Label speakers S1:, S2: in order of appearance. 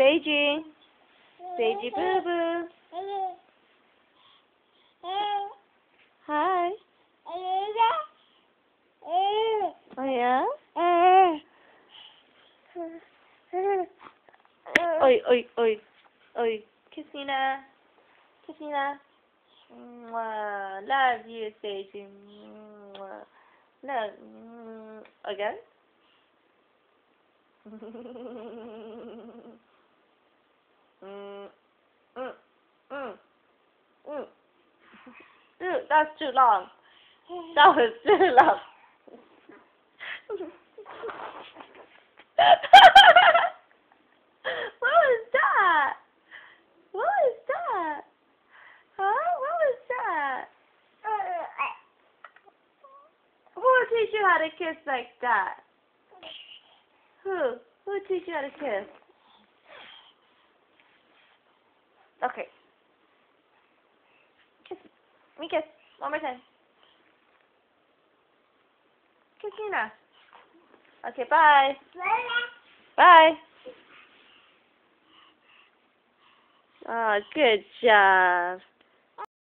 S1: Seiji. Seiji Boo Boo. Hi. Oh yeah? Oi, oi, oi. Oi. Kiss Nina. Mwah. Love you, Seiji. Mwah. Love. Again? Dude, that's too long. That was too long. what was that? What was that? Huh? What was that? Who will teach you how to kiss like that? Who? Who will teach you how to kiss? Okay. Me kiss. One more time. Kiss Nina. Okay, bye. Bye. Oh, good job.